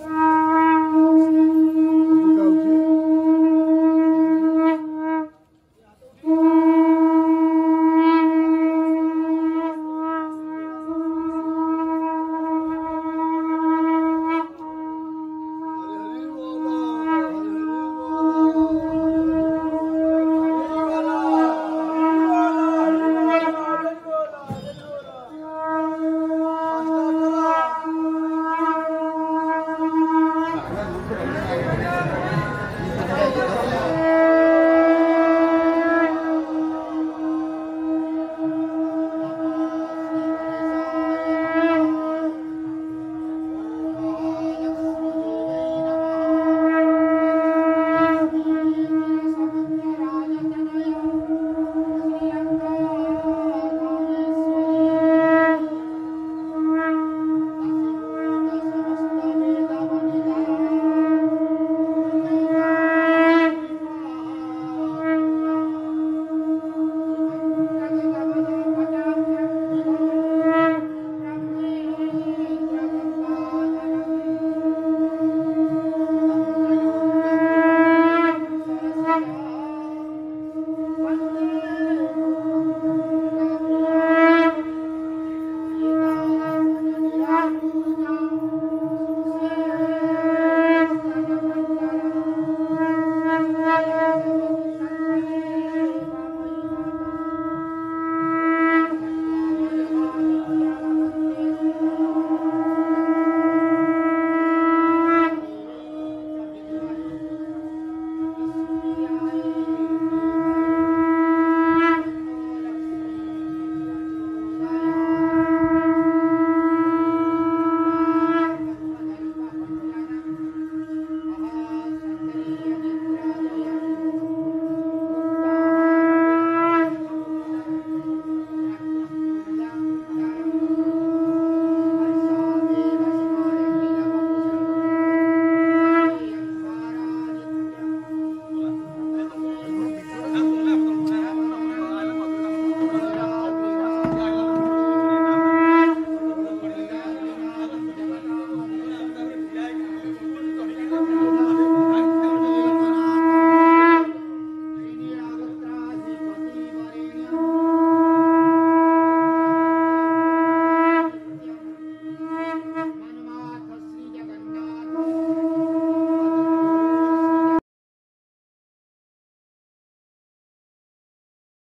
Bye.